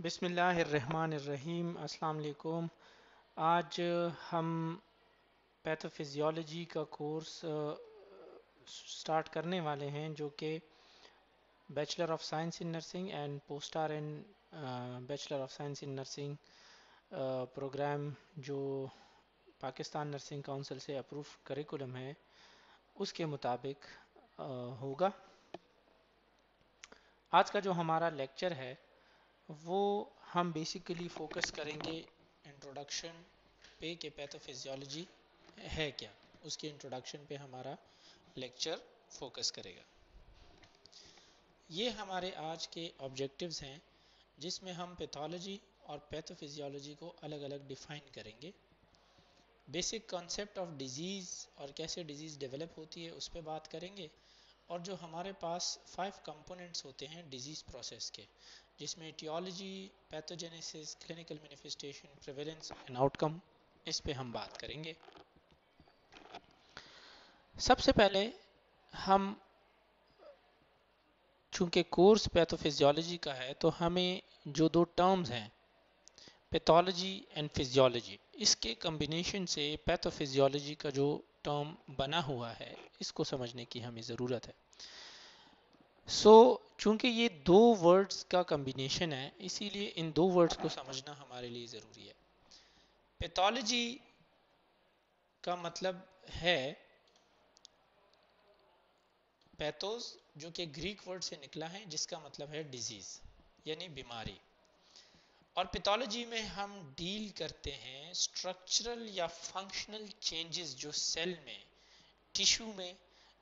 बिसमीम वालेकुम आज हम पैथोफिजियोलॉजी का कोर्स स्टार्ट करने वाले हैं, जो कि bachelor of science in nursing and poster in bachelor of science in nursing program जो पाकिस्तान नर्सिंग काउंसिल से अप्रूव करिकुलम है, उसके मुताबिक होगा। आज का जो हमारा लेक्चर है वो हम बेसिकली फोकस करेंगे इंट्रोडक्शन पे के पैथोफिजियोलॉजी है क्या? उसके इंट्रोडक्शन पे हमारा लेक्चर फोकस करेगा। ये हमारे आज के ऑब्जेक्टिव्स हैं, जिसमें हम पैथोलॉजी और पैथोफिजियोलॉजी को अलग अलग डिफाइन करेंगे। बेसिक कॉन्सेप्ट ऑफ़ डिज़ीज़ और कैसे डिज़ीज़ डेवलप होती है उस पर बात करेंगे। और जो हमारे पास फाइव कंपोनेंट्स होते हैं डिज़ीज़ प्रोसेस के जिसमें aetiology pathogenesis clinical manifestation prevalence and outcome इस पे हम बात करेंगे। सबसे पहले हम, चूँकि कोर्स पैथोफिजियोलॉजी का है तो हमें जो दो टर्म्स हैं पैथोलॉजी एंड फिजियोलॉजी इसके कम्बिनेशन से पैथोफिजियोलॉजी का जो टर्म बना हुआ है, इसको समझने की हमें ज़रूरत है। सो so, चूँकि ये दो वर्ड्स का कम्बिनेशन है इसीलिए इन दो वर्ड्स को समझना हमारे लिए ज़रूरी है। पैथोलॉजी का मतलब है पैथोस जो कि ग्रीक वर्ड से निकला है जिसका मतलब है डिज़ीज़ यानी बीमारी। और पैथोलॉजी में हम डील करते हैं स्ट्रक्चरल या फंक्शनल चेंजेस जो सेल में टिश्यू में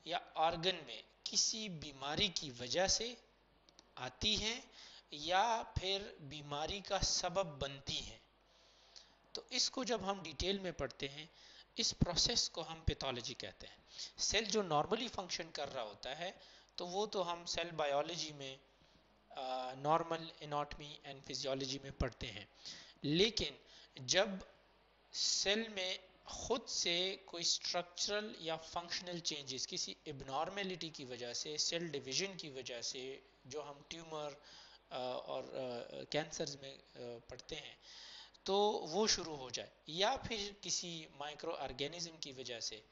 या ऑर्गन में। किसी बीमारी की वजह से आती हैं या फिर बीमारी का सबब बनती हैं। तो इसको जब हम डिटेल में पढ़ते हैं, इस प्रोसेस को हम पैथोलॉजी कहते हैं। सेल जो नॉर्मली फ़ंक्शन कर रहा होता है तो वो तो हम सेल बायोलॉजी में नॉर्मल इनॉटमी एंड फिजियोलॉजी में पढ़ते हैं। लेकिन जब सेल में खुद से कोई स्ट्रक्चरल या फंक्शनल चेंजेस किसी एबनॉर्मेलिटी की वजह से सेल डिवीज़न की वजह से जो हम ट्यूमर और कैंसर्स में पढ़ते हैं तो वो शुरू हो जाए। या फिर किसी माइक्रो ऑर्गेनिज्म की वजह से,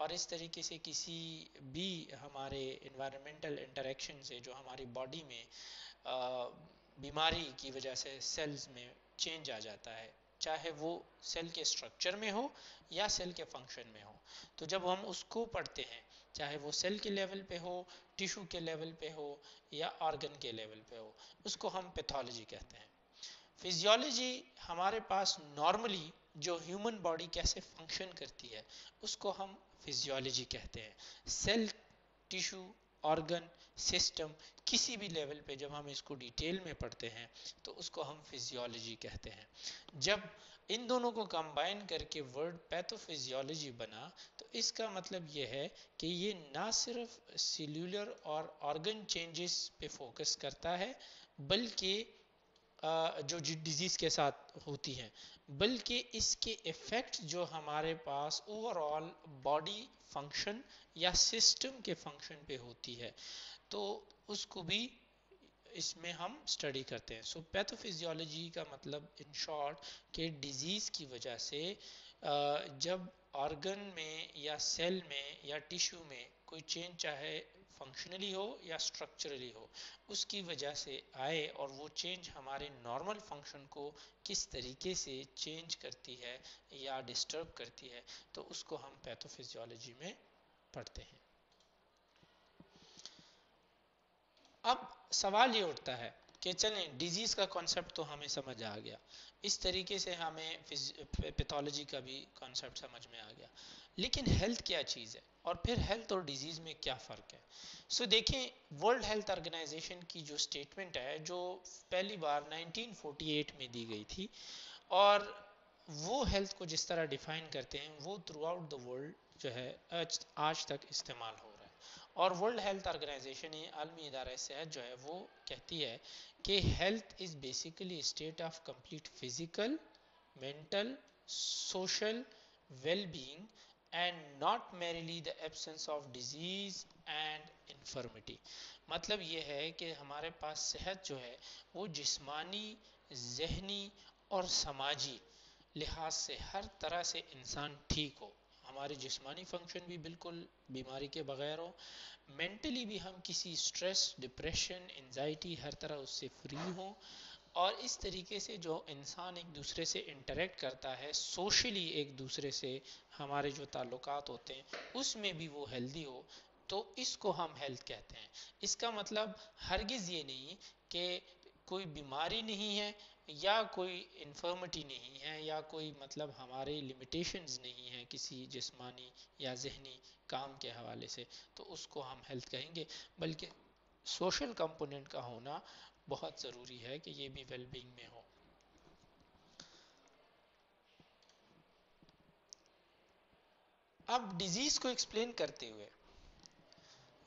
और इस तरीके से किसी भी हमारे इन्वायरमेंटल इंटरेक्शन से, जो हमारी बॉडी में बीमारी की वजह से सेल्स में चेंज आ जाता है चाहे वो सेल के स्ट्रक्चर में हो या सेल के फ़ंक्शन में हो। तो जब हम उसको पढ़ते हैं, चाहे वो सेल के लेवल पे हो टिश्यू के लेवल पे हो या ऑर्गन के लेवल पे हो, उसको हम पैथोलॉजी कहते हैं। फिजियोलॉजी हमारे पास नॉर्मली जो ह्यूमन बॉडी कैसे फ़ंक्शन करती है, उसको हम फिजियोलॉजी कहते हैं। सेल टिश्यू ऑर्गन सिस्टम किसी भी लेवल पे जब हम इसको डिटेल में पढ़ते हैं तो उसको हम फिजियोलॉजी कहते हैं। जब इन दोनों को कंबाइन करके वर्ड पैथोफिजियोलॉजी बना तो इसका मतलब ये है कि ये ना सिर्फ़ सेल्यूलर और ऑर्गन चेंजेस पे फोकस करता है, बल्कि जो डिज़ीज़ के साथ होती है, बल्कि इसके इफ़ेक्ट जो हमारे पास ओवरऑल बॉडी फ़ंक्शन या सिस्टम के फ़ंक्शन पे होती है। तो उसको भी इसमें हम स्टडी करते हैं। सो पैथोफिजियोलॉजी का मतलब इन शॉर्ट कि डिज़ीज़ की वजह से जब ऑर्गन में या सेल में या टिश्यू में कोई चेंज चाहे फंक्शनली हो या स्ट्रक्चरली हो, उसकी वजह से आए और वो चेंज हमारे नॉर्मल फ़ंक्शन को किस तरीके से चेंज करती है या डिस्टर्ब करती है तो उसको हम पैथोफिजियोलॉजी में पढ़ते हैं। अब सवाल ये उठता है कि चलें डिज़ीज़ का कॉन्सेप्ट तो हमें समझ आ गया। इस तरीके से हमें पैथोलॉजी का भी कॉन्सेप्ट समझ में आ गया। लेकिन हेल्थ क्या चीज़ है? और फिर हेल्थ और डिज़ीज़ में क्या फ़र्क है? सो so, देखें वर्ल्ड हेल्थ ऑर्गेनाइजेशन की जो स्टेटमेंट है जो पहली बार 1948 में दी गई थी और वो हेल्थ को जिस तरह डिफाइन करते हैं वो थ्रू आउट द वर्ल्ड जो है आज तक इस्तेमाल हो। और वर्ल्ड हेल्थ ऑर्गेनाइजेशन आलमी इदारा सेहत जो है, वो कहती है कि health is basically state of complete physical, mental, social well being and not merely the absence of disease and infirmity. मतलब ये है कि हमारे पास सेहत जो है, वो जिस्मानी, जहनी और समाजी लिहाज से हर तरह से इंसान ठीक हो। हमारे जिस्मानी फ़ंक्शन भी बिल्कुल बीमारी के बगैर हो। मेंटली भी हम किसी स्ट्रेस डिप्रेशन एनजाइटी हर तरह उससे फ्री हो। और इस तरीके से जो इंसान एक दूसरे से इंटरेक्ट करता है सोशली एक दूसरे से हमारे जो ताल्लुकात होते हैं, उसमें भी वो हेल्दी हो तो इसको हम हेल्थ कहते हैं। इसका मतलब हरगिज़ ये नहीं कि कोई बीमारी नहीं है या कोई इन्फर्मिटी नहीं है, या कोई मतलब हमारे लिमिटेशंस नहीं है किसी जिस्मानी या जहनी काम के हवाले से तो उसको हम हेल्थ कहेंगे। बल्कि सोशल कंपोनेंट का होना बहुत ज़रूरी है कि ये भी वेलबींग में हो। अब डिज़ीज़ को एक्सप्लेन करते हुए,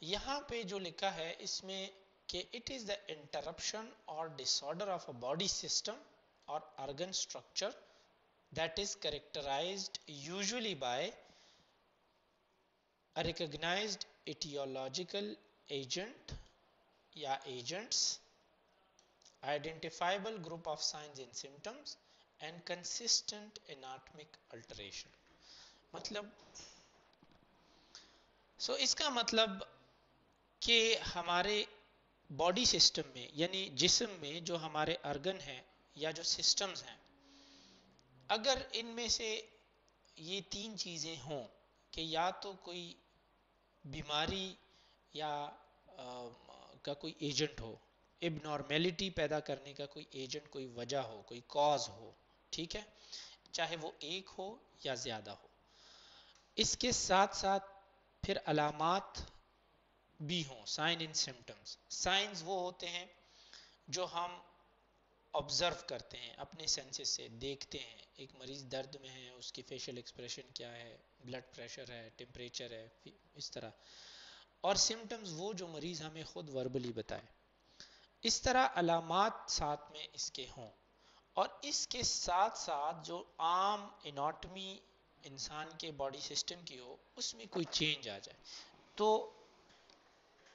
यहाँ पे जो लिखा है, इसमें कि इट इज़ द इंटरप्शन और disorder of a body system और organ structure that is characterise usually by recognise aetiological agent या agents identifiable group of signs in symptoms and consistent anatomic alteration मतलब सो so इसका मतलब कि हमारे body system में यानी जिस्म में जो हमारे अर्गन हैं या जो सिस्टम्स हैं अगर इनमें से ये तीन चीज़ें हों कि या तो कोई बीमारी या आ, का कोई एजेंट हो इबनॉर्मेलिटी पैदा करने का कोई एजेंट कोई वजह हो कोई कॉज हो ठीक है? चाहे वो एक हो या ज़्यादा हो। इसके साथ साथ फिर अलामत भी हों साइन इन सिम्टम्स साइंस वो होते हैं जो हम ऑब्ज़र्व करते हैं, अपने सेंसेस से देखते हैं। एक मरीज़ दर्द में है, उसकी फेशियल एक्सप्रेशन क्या है ब्लड प्रेशर है टेम्परेचर है इस तरह। और सिम्टम्स वो जो मरीज़ हमें खुद वर्बली बताए। इस तरह अलामत साथ में इसके हों। और इसके साथ साथ जो आम इनाटमी इंसान के बॉडी सिस्टम की हो, उसमें कोई चेंज आ जाए। तो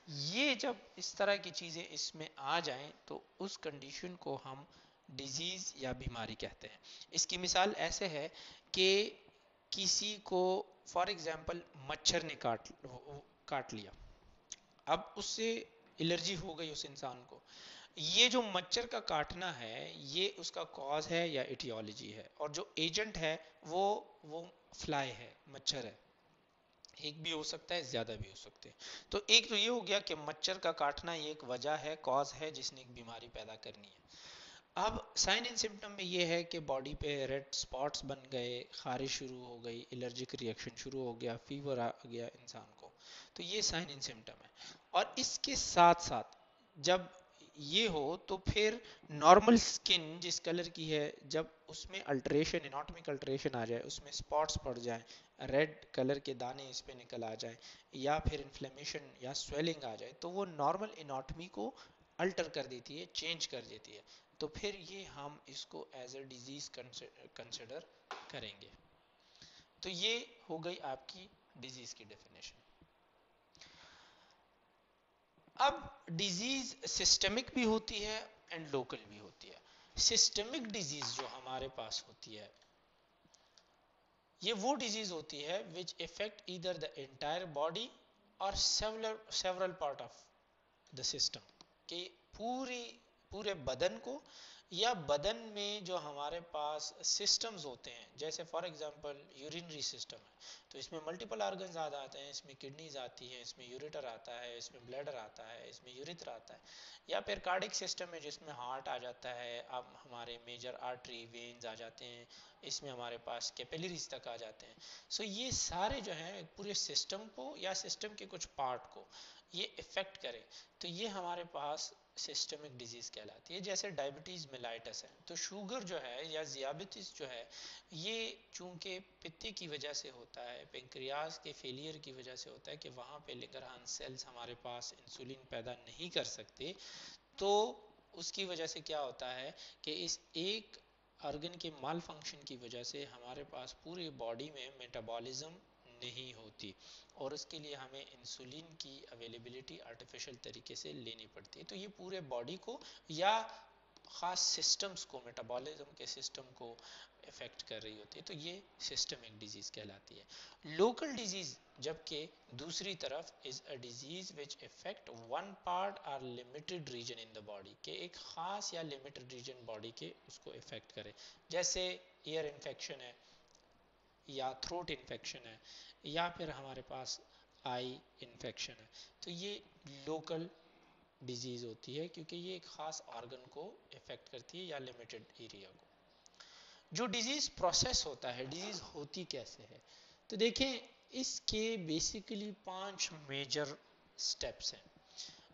ये जब इस तरह की चीज़ें इसमें आ जाएँ तो उस कंडीशन को हम डिज़ीज़ या बीमारी कहते हैं। इसकी मिसाल ऐसे है कि किसी को फॉर एग्ज़ाम्पल मच्छर ने काट काट लिया। अब उससे एलर्जी हो गई उस इंसान को। ये जो मच्छर का काटना है, ये उसका कॉज है या इटियोलॉजी है। और जो एजेंट है, वो वो फ्लाई है, मच्छर है। एक भी हो सकता है, ज़्यादा भी हो सकते हैं। तो एक तो ये हो गया कि मच्छर का काटना ये एक वजह है कॉज है, जिसने एक बीमारी पैदा करनी है। अब साइन इन सिम्टम में ये है कि बॉडी पे रेड स्पॉट्स बन गए खारिश शुरू हो गई एलर्जिक रिएक्शन शुरू हो गया फीवर आ गया इंसान को। तो ये साइन इन सिम्टम है। और इसके साथ साथ जब ये हो तो फिर नॉर्मल स्किन जिस कलर की है, जब उसमें अल्ट्रेशन इनाटमिक अल्ट्रेशन आ जाए, उसमें स्पॉट्स पड़ जाए रेड कलर के दाने इस पे निकल आ जाए, या फिर इन्फ्लेमेशन या स्वेलिंग आ जाए तो वो नॉर्मल इनाटमी को अल्टर कर देती है चेंज कर देती है। तो फिर ये हम इसको एज अ डिज़ीज़ कंसिडर करेंगे। तो ये हो गई आपकी डिज़ीज़ की डेफिनेशन अब डिज़ीज़ सिस्टमिक भी होती है एंड लोकल भी होती है। सिस्टमिक डिज़ीज़ जो हमारे पास होती है, ये वो डिज़ीज़ होती है which affect either the entire body और several several part of the system कि पूरी, पूरे बदन को या बदन में जो हमारे पास सिस्टम्स होते हैं, जैसे फॉर एग्जांपल यूरिनरी सिस्टम है तो इसमें मल्टीपल ऑर्गन्स आ जाते हैं, इसमें किडनीज आती हैं, इसमें यूरिटर आता है, इसमें ब्लडर आता है, इसमें यूरिथ्रा आता है, या फिर कार्डिक सिस्टम है जिसमें हार्ट आ जाता है, अब हमारे मेजर आर्टरी वेन्स आ जाते हैं, इसमें हमारे पास कैपेलरीज तक आ जाते हैं। सो ये सारे जो हैं, पूरे सिस्टम को या सिस्टम के कुछ पार्ट को ये इफ़ेक्ट करे। तो ये हमारे पास सिस्टमिक डिज़ीज़ कहलाती है, जैसे डायबिटीज़ मिलाइटस है। तो शुगर जो है या जियाबिटिस जो है, ये चूँकि पित्ते की वजह से होता है पेंक्रियाज के फेलियर की वजह से होता है कि वहाँ पे लिंगरहान सेल्स हमारे पास इंसुलिन पैदा नहीं कर सकते तो उसकी वजह से क्या होता है कि इस एक ऑर्गन के माल फ़ंक्शन की वजह से हमारे पास पूरी बॉडी में मेटाबॉलिज्म नहीं होती। और उसके लिए हमें इंसुलिन की अवेलेबिलिटी आर्टिफिशियल तरीके से लेनी पड़ती है। तो ये पूरे बॉडी को या ख़ास सिस्टम्स को मेटाबॉलिज्म के सिस्टम को इफ़ेक्ट कर रही होती है। तो ये सिस्टमिक डिज़ीज़ कहलाती है। लोकल डिज़ीज़ जबकि दूसरी तरफ़ is a disease which affect one part or limited region in the body के एक ख़ास या लिमिटेड रीजन बॉडी के उसको इफ़ेक्ट करे। जैसे ईयर इन्फेक्शन है या थ्रोट इन्फेक्शन है, या फिर हमारे पास आई इन्फेक्शन है। तो ये लोकल डिज़ीज़ होती है, क्योंकि ये एक ख़ास ऑर्गन को इफ़ेक्ट करती है या लिमिटेड एरिया को। जो डिज़ीज़ प्रोसेस होता है डिज़ीज़ होती कैसे है? तो देखें, इसके बेसिकली पाँच मेजर स्टेप्स हैं।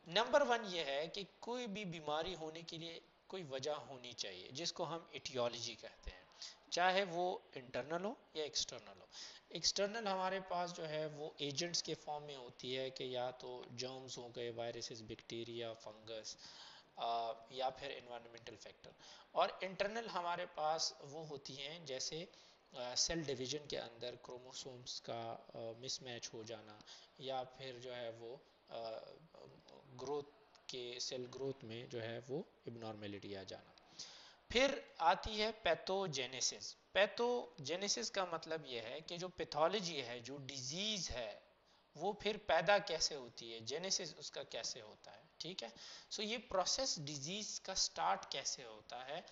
नंबर वन ये है कि कोई भी बीमारी होने के लिए कोई वजह होनी चाहिए, जिसको हम इटियोलॉजी कहते हैं। चाहे वो इंटरनल हो या एक्सटर्नल हो। एक्सटर्नल हमारे पास जो है वो एजेंट्स के फॉर्म में होती है कि या तो जर्म्स हो गए वायरसेस बैक्टीरिया फंगस या फिर इन्वायरमेंटल फैक्टर और इंटरनल हमारे पास वो होती हैं, जैसे सेल डिवीज़न के अंदर क्रोमोसोम्स का मिसमैच हो जाना, या फिर जो है वो ग्रोथ के सेल ग्रोथ में जो है वो इबनॉर्मेलिटी आ जाना। फिर आती है पैथोजेनेसिस। पैथोजेनेसिस का मतलब यह है कि जो पैथोलॉजी है, जो डिज़ीज़ है, वो फिर पैदा कैसे होती है? जेनेसिस उसका कैसे होता है? ठीक है? सो so ये प्रोसेस डिज़ीज़ का स्टार्ट कैसे होता है?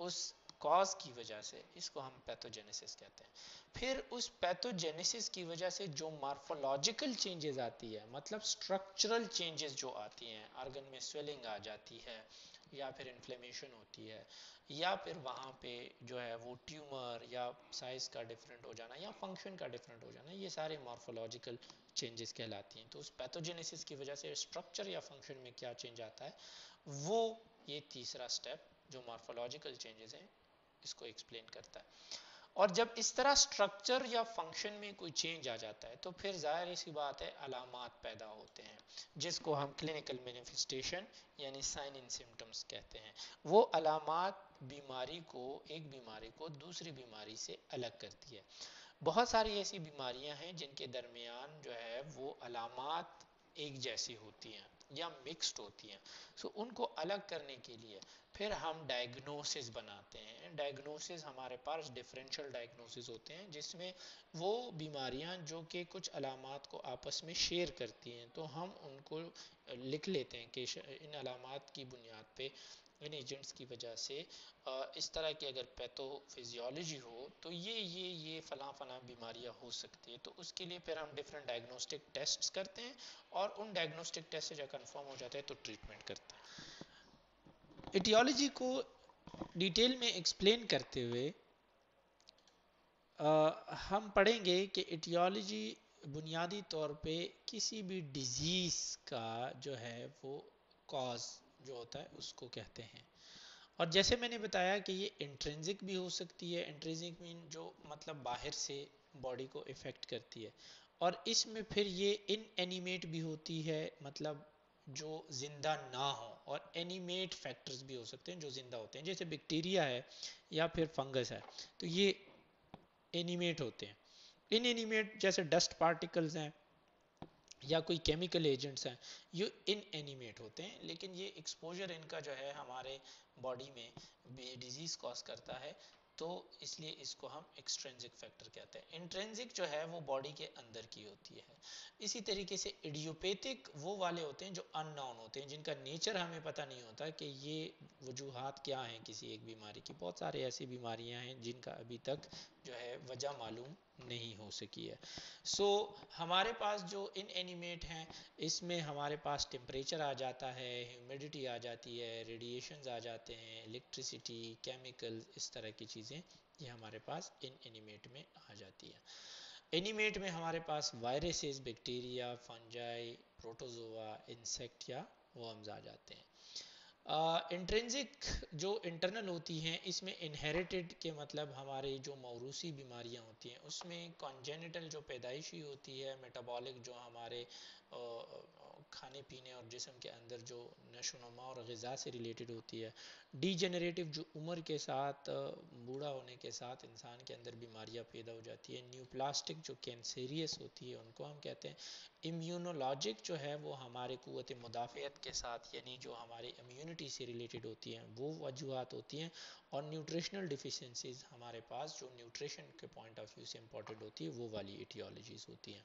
उस कॉज की वजह से इसको हम पैथोजेनेसिस कहते हैं। फिर उस पैथोजेनेसिस की वजह से जो मार्फोलॉजिकल चेंजेस आती है मतलब स्ट्रक्चरल चेंजेस जो आती हैं आर्गन में स्वेलिंग आ जाती है या फिर इन्फ्लेमेशन होती है, या फिर वहाँ पे जो है वो ट्यूमर या साइज़ का डिफरेंट हो जाना या फ़ंक्शन का डिफरेंट हो जाना, ये सारे मॉर्फोलॉजिकल चेंजेस कहलाती हैं। तो उस पैथोजेनेसिस की वजह से स्ट्रक्चर या फ़ंक्शन में क्या चेंज आता है, वो ये तीसरा स्टेप जो मॉर्फोलॉजिकल चेंजेस हैं, इसको एक्सप्लेन करता है। और जब इस तरह स्ट्रक्चर या फ़ंक्शन में कोई चेंज आ जाता है तो फिर ज़ाहिर सी बात है अलामत पैदा होते हैं, जिसको हम क्लिनिकल मैनिफेस्टेशन यानी साइन इन सिम्टम्स कहते हैं। वो अलामत बीमारी को, एक बीमारी को दूसरी बीमारी से अलग करती है। बहुत सारी ऐसी बीमारियाँ हैं जिनके दरमियान जो है वो अलामत एक जैसी होती हैं। या मिक्स्ड होती हैं। सो उनको अलग करने के लिए फिर हम डायग्नोसिस बनाते हैं। डायग्नोसिस हमारे पास डिफरेंशियल डायग्नोसिस होते हैं, जिसमें वो बीमारियाँ जो कि कुछ अलामत को आपस में शेयर करती हैं तो हम उनको लिख लेते हैं कि इन अलामत की बुनियाद पे इन एजेंट्स की वजह से इस तरह की अगर पैथोफिजियोलॉजी हो तो ये ये ये फला फला बीमारियाँ हो सकती है। तो उसके लिए फिर हम डिफरेंट डायग्नोस्टिक टेस्ट्स करते हैं और उन डायग्नोस्टिक टेस्ट से जब कन्फर्म हो जाता है तो ट्रीटमेंट करते हैं। इटियोलॉजी को डिटेल में एक्सप्लेन करते हुए आ, हम पढ़ेंगे कि इटियोलॉजी बुनियादी तौर पे किसी भी डिज़ीज़ का जो है वो कॉज जो होता है, उसको कहते हैं। और जैसे मैंने बताया कि ये इंट्रेंसिक भी हो सकती है इंट्रेंसिक मीन जो मतलब बाहर से बॉडी को इफ़ेक्ट करती है। और इसमें फिर ये इन एनिमेट भी होती है मतलब जो ज़िंदा ना हो, और एनिमेट फैक्टर्स भी हो सकते हैं जो ज़िंदा होते हैं। जैसे बैक्टीरिया है या फिर फंगस है तो ये एनिमेट होते हैं। इन एनिमेट जैसे डस्ट पार्टिकल्स हैं या कोई केमिकल एजेंट्स हैं, ये इन एनिमेट होते हैं, लेकिन ये एक्सपोजर इनका जो है हमारे बॉडी में डिज़ीज़ कॉज करता है तो इसलिए इसको हम एक्सट्रेंजिक फैक्टर कहते हैं। इंट्रेंजिक जो है वो बॉडी के अंदर की होती है। इसी तरीके से इडियोपैथिक वो वाले होते हैं जो अननाउन होते हैं, जिनका नेचर हमें पता नहीं होता कि ये वजूहत क्या हैं किसी एक बीमारी की। बहुत सारे ऐसी बीमारियाँ हैं जिनका अभी तक जो है वजह मालूम नहीं हो सकी है। सो so, हमारे पास जो इन एनिमेट हैं इसमें हमारे पास टेम्परेचर आ जाता है ह्यूमिडिटी आ जाती है रेडिएशन आ जाते हैं इलेक्ट्रिसिटी केमिकल इस तरह की चीज़ें ये हमारे पास इन एनिमेट में आ जाती है। एनिमेट में हमारे पास viruses bacteria fungi protozoa insect या वर्म्स आ जाते हैं। इंट्रेंसिक uh, जो इंटरनल होती हैं इसमें इनहेरिटेड के मतलब हमारे जो मौरूसी बीमारियाँ होती हैं उसमें कॉन्जेनिटल जो पैदाइशी होती है मेटाबॉलिक जो हमारे खाने पीने और जिसम के अंदर जो नशोनुमा और गज़ा से रिलेटेड होती है डीजेनरेटिव जो उम्र के साथ, बूढ़ा होने के साथ इंसान के अंदर बीमारियाँ पैदा हो जाती है। न्यू प्लास्टिक जो कैंसेरियस होती है, उनको हम कहते हैं। इम्यूनोलॉजिक जो है, वो हमारे क़वत मुदाफ़त के साथ, यानी जो हमारे इम्यूनिटी से रिलेटेड होती हैं, वो वजूहत होती हैं। और न्यूट्रिशनल डिफिशेंसीज हमारे पास, जो न्यूट्रिशन के पॉइंट ऑफ़ व्यू से इंपॉर्टेंट होती है, वो वाली इटियोलॉजीज होती हैं।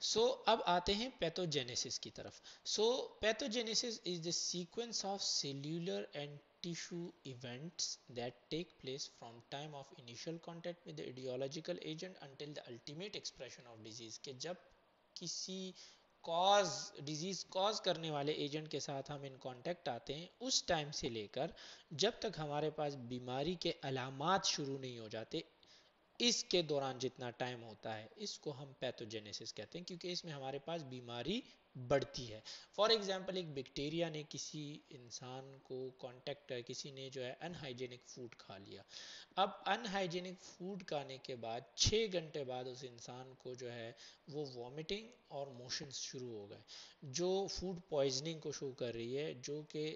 सो so, अब आते हैं पैथोजेनेसिस की तरफ़. So pathogenesis is the sequence of cellular and tissue events that take place from time of initial contact with ideological agent until the ultimate expression of disease के जब किसी कॉज डिज़ीज़ कॉज करने वाले agent के साथ हम in contact आते हैं उस टाइम से लेकर जब तक हमारे पास बीमारी के अलामत शुरू नहीं हो जाते इसके दौरान जितना टाइम होता है, इसको हम पैथोजेनेसिस कहते हैं, क्योंकि इसमें हमारे पास बीमारी बढ़ती है। फॉर एग्ज़ाम्पल एक बैक्टीरिया ने किसी इंसान को कांटेक्ट किसी ने जो है अनहाइजेनिक फ़ूड खा लिया। अब अनहाइजेनिक फ़ूड खाने के बाद छः घंटे बाद उस इंसान को जो है वो वॉमिटिंग और मोशंस शुरू हो गए। जो फ़ूड पॉइजनिंग को शो कर रही है, जो कि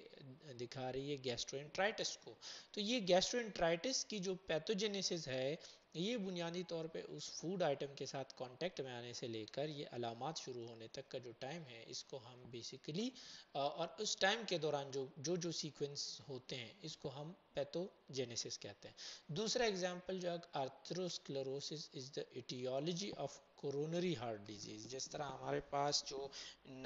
दिखा रही है गैस्ट्रोइंट्राइटिस को। तो ये गैस्ट्रोइंट्राइटिस की जो पैथोजेनेसिस है ये बुनियादी तौर पे उस फ़ूड आइटम के साथ कांटेक्ट में आने से लेकर ये अलामत शुरू होने तक का जो टाइम है, इसको हम बेसिकली और उस टाइम के दौरान जो जो जो सीक्वेंस होते हैं, इसको हम पैथोजेनेसिस कहते हैं। दूसरा एग्जांपल जो है atherosclerosis is the aetiology of coronary heart disease जिस तरह हमारे पास जो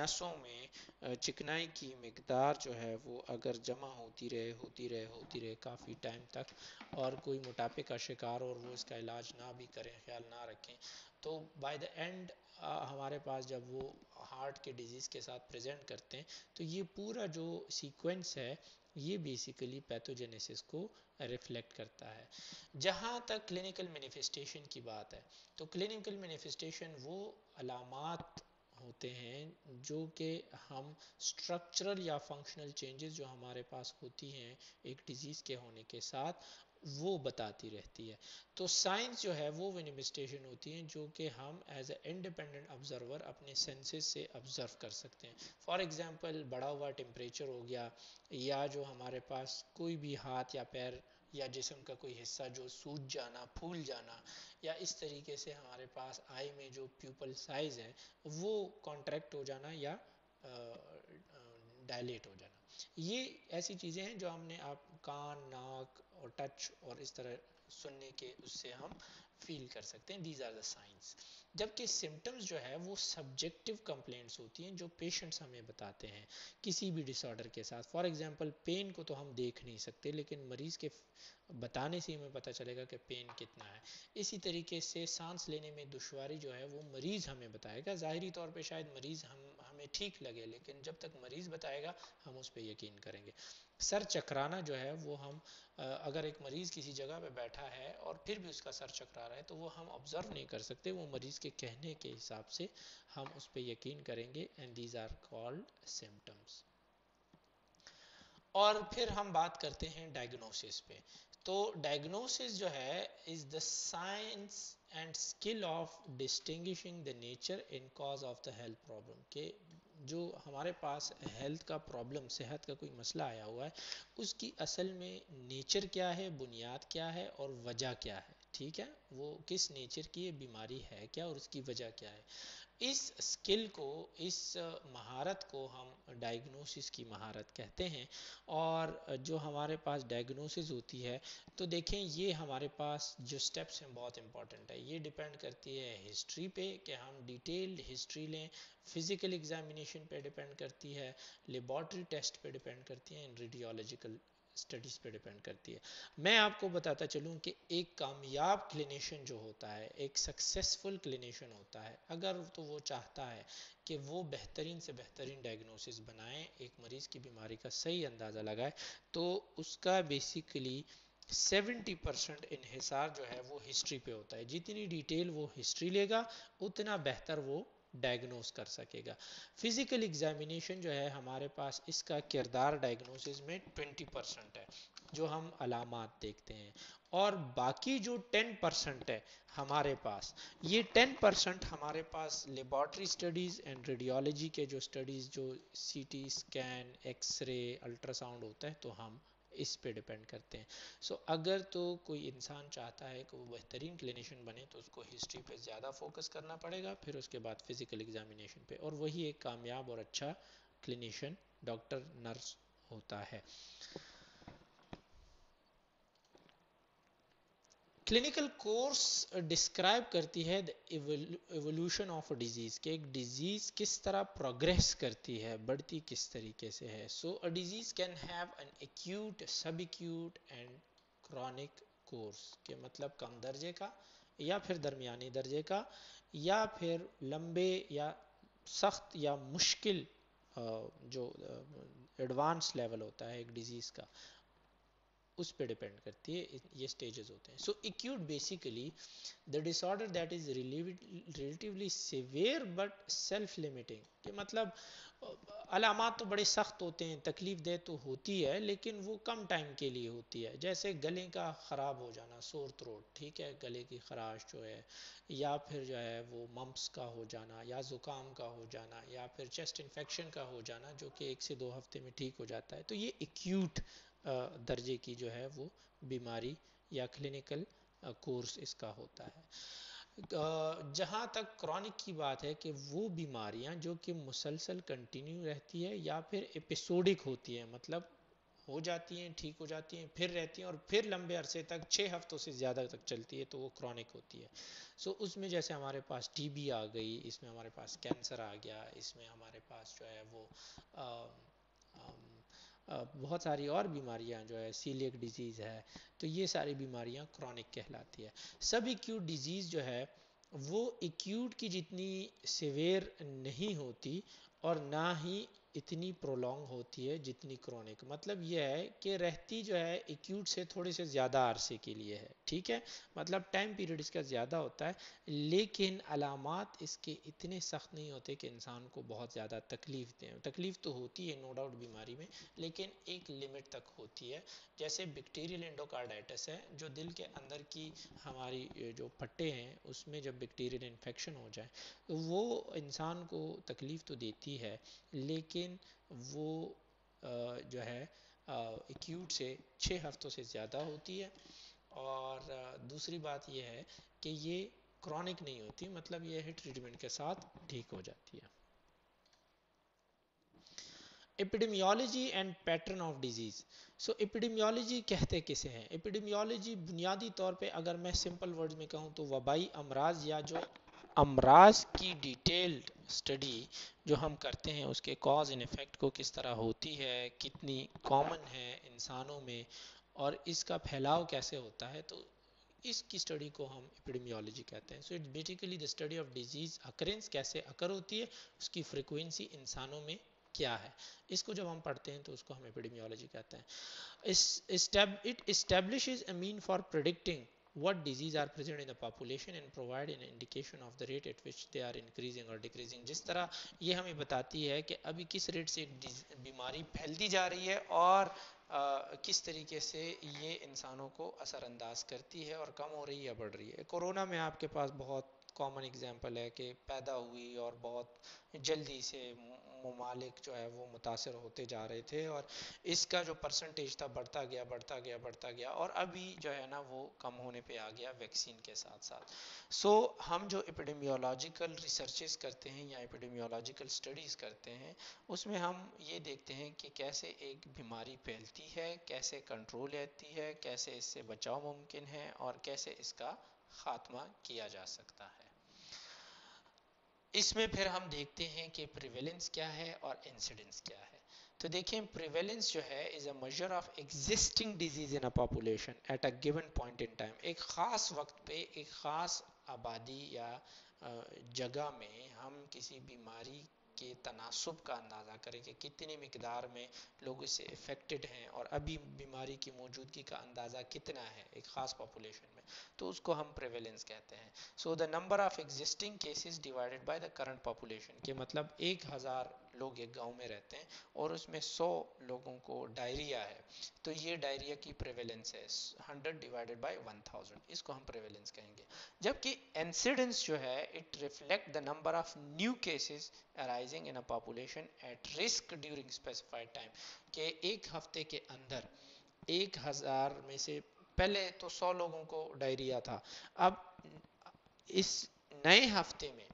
नसों में चिकनाई की मकदार जो है, वो अगर जमा होती रहे होती रहे होती रहे काफ़ी टाइम तक, और कोई मोटापे का शिकार और वो इसका इलाज ना भी करें, ख्याल ना रखें तो बाय द एंड हमारे पास जब वो हार्ट के डिज़ीज़ के साथ प्रेजेंट करते हैं तो ये पूरा जो सीक्वेंस है ये बेसिकली पैथोजेनेसिस को रिफ्लेक्ट करता है। जहाँ तक क्लिनिकल मैनिफेस्टेशन की बात है तो क्लिनिकल मैनिफेस्टेशन वो अलामत होते हैं जो कि हम स्ट्रक्चरल या फंक्शनल चेंजेस जो हमारे पास होती हैं एक डिज़ीज़ के होने के साथ वो बताती रहती है। तो साइंस जो है, वो मैनिफेस्टेशन होती हैं, जो कि हम एज ए इंडिपेंडेंट ऑब्जर्वर अपने सेंसेस से ऑब्ज़र्व कर सकते हैं। फॉर एग्जांपल बढ़ा हुआ टेम्परेचर हो गया, या जो हमारे पास कोई भी हाथ या पैर या जिसम का कोई हिस्सा जो सूज जाना, फूल जाना, या इस तरीके से हमारे पास आई में जो प्यूपल साइज़ है, वो कॉन्ट्रैक्ट हो जाना या डायलेट हो जाना। ये ऐसी चीज़ें हैं जो हमने आप, कान, नाक और टच और इस तरह सुनने के उससे हम फील कर सकते हैं। दीज आर द साइंस जबकि सिम्टम्स जो है, वो सब्जेक्टिव कंप्लेंट्स होती हैं, जो पेशेंट्स हमें बताते हैं किसी भी डिसऑर्डर के साथ। फॉर एग्जांपल पेन को तो हम देख नहीं सकते, लेकिन मरीज़ के बताने से हमें पता चलेगा कि पेन कितना है। इसी तरीके से सांस लेने में दुशारी जो है, वो मरीज़ हमें बताएगा। ज़ाहरी तौर पर शायद मरीज़ हम, हमें ठीक लगे, लेकिन जब तक मरीज़ बताएगा, हम उस पर यकीन करेंगे। सर चकराना जो है, वो हम अगर एक मरीज़ किसी जगह पे बैठा है और फिर भी उसका सर चकरा रहा है तो वो हम ऑब्ज़र्व नहीं कर सकते। वो मरीज़ के कहने के हिसाब से हम उस पर यकीन करेंगे। And these are called symptoms और फिर हम बात करते हैं डायग्नोसिस पे। तो डायग्नोसिस जो है is the science and skill of distinguishing the nature in cause of the health problem के जो हमारे पास हेल्थ का प्रॉब्लम सेहत का कोई मसला आया हुआ है, उसकी असल में नेचर क्या है, बुनियाद क्या है और वजह क्या है? ठीक है? वो किस नेचर की ये बीमारी है क्या और उसकी वजह क्या है? इस स्किल को, इस महारत को हम डायग्नोसिस की महारत कहते हैं। और जो हमारे पास डायग्नोसिस होती है तो देखें, ये हमारे पास जो स्टेप्स हैं, बहुत इंपॉर्टेंट है। ये डिपेंड करती है हिस्ट्री पे कि हम डिटेल्ड हिस्ट्री लें, फ़िज़िकल एग्जामिनेशन पे डिपेंड करती है, लेबॉर्ट्री टेस्ट पे डिपेंड करती है रेडियोलॉजिकल स्टडीज़ पे डिपेंड करती है। मैं आपको बताता चलूँ कि एक कामयाब क्लिनिशियन जो होता है, एक सक्सेसफुल क्लिनिशियन होता है, अगर तो वो चाहता है कि वो बेहतरीन से बेहतरीन डायग्नोसिस बनाए, एक मरीज़ की बीमारी का सही अंदाज़ा लगाए तो उसका बेसिकली 70 परसेंट इन्हिसार जो है वो हिस्ट्री पे होता है। जितनी डिटेल वो हिस्ट्री लेगा, उतना बेहतर वो डायग्नोस कर सकेगा। फ़िज़िकल एग्जामिनेशन जो है हमारे पास इसका किरदार डायग्नोसिस में 20 परसेंट है, जो हम अलामत देखते हैं। और बाकी जो 10 परसेंट है हमारे पास, ये 10 परसेंट हमारे पास लेबॉर्ट्री स्टडीज़ एंड रेडियोलॉजी के जो स्टडीज़ जो सीटी स्कैन एक्सरे अल्ट्रासाउंड होता है तो हम इस पे डिपेंड करते हैं। सो so, अगर तो कोई इंसान चाहता है कि वो बेहतरीन क्लिनिशियन बने तो उसको हिस्ट्री पे ज़्यादा फोकस करना पड़ेगा फिर उसके बाद फ़िज़िकल एग्जामिनेशन पे। और वही एक कामयाब और अच्छा क्लिनिशियन डॉक्टर नर्स होता है। क्लिनिकल कोर्स डिस्क्राइब करती है एवोल्यूशन ऑफ़ अ डिज़ीज़ के एक डिज़ीज़ किस तरह प्रोग्रेस करती है, बढ़ती किस तरीके से है। So a disease can have an acute subacute and chronic course के मतलब कम दर्जे का या फिर दरमियानी दर्जे का, या फिर लंबे या सख्त या मुश्किल जो एडवांस लेवल होता है एक डिज़ीज़ का। उस पर डिपेंड करती है ये स्टेजेस होते हैं। So acute basically the disorder that is relatively severe but self limiting कि मतलब अलामत तो बड़े सख्त होते हैं, तकलीफ़ दे तो होती है, लेकिन वो कम टाइम के लिए होती है। जैसे गले का ख़राब हो जाना सोर थ्रोट ठीक है, गले की खराश जो है, या फिर जो है वो मम्प्स का हो जाना, या ज़ुकाम का हो जाना, या फिर चेस्ट इन्फेक्शन का हो जाना, जो कि एक से दो हफ़्ते में ठीक हो जाता है। तो ये एक्यूट दर्जे की जो है वो बीमारी या क्लिनिकल कोर्स इसका होता है। जहाँ तक क्रॉनिक की बात है कि वो बीमारियाँ जो कि मुसलसल कंटिन्यू रहती है या फिर एपिसोडिक होती है मतलब हो जाती हैं ठीक हो जाती हैं फिर रहती हैं और फिर लंबे अरसे तक छः हफ्तों से ज़्यादा तक चलती है तो वो क्रॉनिक होती है। सो so, उसमें जैसे हमारे पास टीबी आ गई इसमें हमारे पास कैंसर आ गया इसमें हमारे पास जो है वो आ, आ, बहुत सारी और बीमारियाँ जो है सीलियक डिज़ीज़ है तो ये सारी बीमारियाँ क्रॉनिक कहलाती है। सब एक्यूट डिज़ीज़ जो है, वो एक्यूट की जितनी सिवेर नहीं होती और ना ही इतनी प्रोलॉन्ग होती है जितनी क्रॉनिक मतलब यह है कि रहती जो है एक्यूट से थोड़े से ज़्यादा आरसे के लिए है, ठीक है? मतलब टाइम पीरियड इसका ज़्यादा होता है, लेकिन अलामत इसके इतने सख्त नहीं होते कि इंसान को बहुत ज़्यादा तकलीफ़ दें। तकलीफ़ तो होती है नो डाउट बीमारी में, लेकिन एक लिमिट तक होती है। जैसे बैक्टीरियल एंडोकार्डाइटिस है, जो दिल के अंदर की हमारी जो पट्टे हैं, उसमें जब बैक्टीरियल इन्फेक्शन हो जाए तो वो इंसान को तकलीफ़ तो देती है, लेकिन वो जो है एक्यूट से छः हफ्तों से ज़्यादा होती है। और दूसरी बात यह है कि ये क्रॉनिक नहीं होती मतलब ये है ट्रीटमेंट के साथ ठीक हो जाती है। Epidemiology and pattern of disease so epidemiology कहते किसे हैं? एपिडेमियोलॉजी बुनियादी तौर पे अगर मैं सिंपल वर्ड में कहूँ तो वबाई, अमराज या जो अमराज की डिटेल्ड स्टडी जो हम करते हैं, उसके कॉज एंड इफ़ेक्ट को किस तरह होती है, कितनी कॉमन है इंसानों में, और इसका फैलाव कैसे होता है तो इसकी स्टडी को हम एपिडेमियोलॉजी कहते हैं। So it's basically the study of disease occurrence कैसे अकर होती है, उसकी फ्रिक्वेंसी इंसानों में क्या है। इसको जब हम पढ़ते हैं तो उसको हम एपिडेमियोलॉजी कहते हैं। It establish a mean for predicting what disease are present in the population and provide an indication of the rate at which they are increasing or decreasing. जिस तरह ये हमें बताती है कि अभी किस रेट से बीमारी फैलती जा रही है और आ, किस तरीके से ये इंसानों को असरअंदाज करती है और कम हो रही है या बढ़ रही है। कोरोना में आपके पास बहुत कॉमन एग्जांपल है कि पैदा हुई और बहुत जल्दी से ममालिक जो है वो मुतासर होते जा रहे थे और इसका जो परसेंटेज था बढ़ता गया बढ़ता गया बढ़ता गया और अभी जो है ना वो कम होने पे आ गया वैक्सीन के साथ साथ। सो so, हम जो एपिडेमियोलॉजिकल रिसर्चेस करते हैं या एपिडेमियोलॉजिकल स्टडीज़ करते हैं उसमें हम ये देखते हैं कि कैसे एक बीमारी फैलती है कैसे कंट्रोल रहती है कैसे इससे बचाव मुमकिन है और कैसे इसका ख़ात्मा किया जा सकता है। इसमें फिर हम देखते हैं कि प्रिवेलेंस क्या है और इंसिडेंस क्या है। तो देखें प्रिवेलेंस जो है is a measure of existing disease in a population at a given point in time एक ख़ास वक्त पे, एक ख़ास आबादी या जगह में हम किसी बीमारी के तनासब का अंदाज़ा करें कि कितनी मकदार में लोग इससे इफ़ेक्टेड हैं और अभी बीमारी की मौजूदगी का अंदाज़ा कितना है एक ख़ास पॉपुलेशन में। तो उसको हम प्रेवेलेंस कहते हैं। So the number of existing cases divided by the current population के मतलब एक हज़ार लोग एक गाँव में रहते हैं और उसमें सौ लोगों को डायरिया है। तो ये डायरिया की प्रेवलेंस है hundred divided by one thousand इसको हम प्रेवलेंस कहेंगे। जबकि इंसिडेंस जो है it reflect the number of new cases arising in a population at risk during specified time के एक हफ़्ते के अंदर एक हज़ार में से पहले तो सौ लोगों को डायरिया था। अब इस नए हफ़्ते में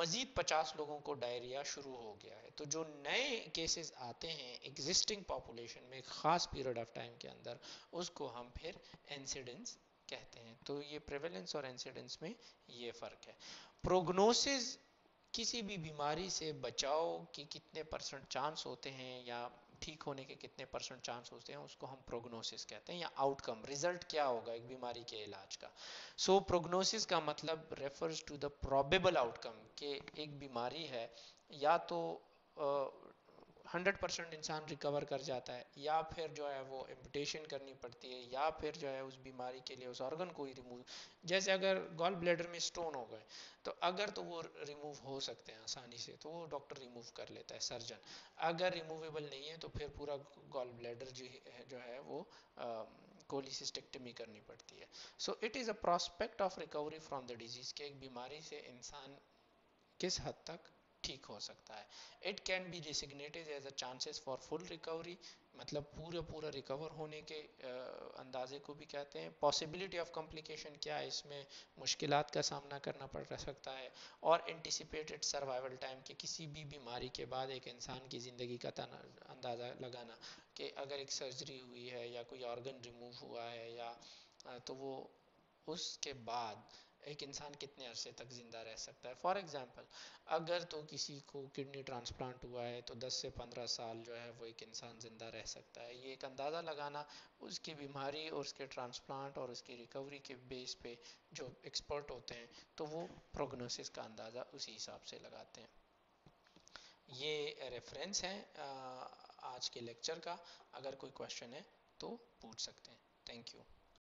मज़ीद 50 लोगों को डायरिया शुरू हो गया है। तो जो नए केसेस आते हैं एग्जिस्टिंग पॉपुलेशन में ख़ास पीरियड ऑफ़ टाइम के अंदर, उसको हम फिर इंसिडेंस कहते हैं। तो ये प्रेवलेंस और इंसिडेंस में ये फ़र्क है। प्रोग्नोसिस किसी भी बीमारी से बचाव के कितने परसेंट चांस होते हैं या ठीक होने के कितने परसेंट चांस होते हैं उसको हम प्रोग्नोसिस कहते हैं या आउटकम रिज़ल्ट क्या होगा एक बीमारी के इलाज का? सो so, प्रोग्नोसिस का मतलब refers to the probable outcome के एक बीमारी है या तो हंड्रेड परसेंट इंसान रिकवर कर जाता है। या फिर जो है वो एम्पिटेशन करनी पड़ती है, या फिर जो है उस बीमारी के लिए उस ऑर्गन को ही रिमूव जैसे अगर गॉल ब्लेडर में स्टोन हो गए तो अगर तो वो रिमूव हो सकते हैं आसानी से तो वो डॉक्टर रिमूव कर लेता है सर्जन अगर रिमूवेबल नहीं है तो फिर पूरा गॉल ब्लेडर जो है जो है वो कोलिसिस्टेक्टमी करनी पड़ती है। So it is a prospect of recovery from the disease के एक बीमारी से इंसान किस हद तक ठीक हो सकता है। It can be designated as a chances for full recovery मतलब पूरा पूरा रिकवर होने के अंदाजे को भी कहते हैं। पॉसिबिलिटी ऑफ़ कॉम्प्लिकेशन क्या है? इसमें मुश्किल का सामना करना पड़ सकता है। और एंटिसिपेटेड सर्वाइवल टाइम कि किसी भी बीमारी के बाद एक इंसान की ज़िंदगी का अंदाज़ा लगाना कि अगर एक सर्जरी हुई है या कोई ऑर्गन रिमूव हुआ है या तो वो उसके बाद एक इंसान कितने अरसे तक ज़िंदा रह सकता है? फॉर एग्ज़ाम्पल अगर तो किसी को किडनी ट्रांसप्लांट हुआ है तो 10 से 15 साल जो है वो एक इंसान ज़िंदा रह सकता है। ये एक अंदाज़ा लगाना उसकी बीमारी और उसके ट्रांसप्लांट और उसकी रिकवरी के बेस पे जो एक्सपर्ट होते हैं तो वो प्रोग्नोसिस का अंदाज़ा उसी हिसाब से लगाते हैं। ये रेफरेंस है आज के लेक्चर का। अगर कोई क्वेश्चन है तो पूछ सकते हैं। Thank you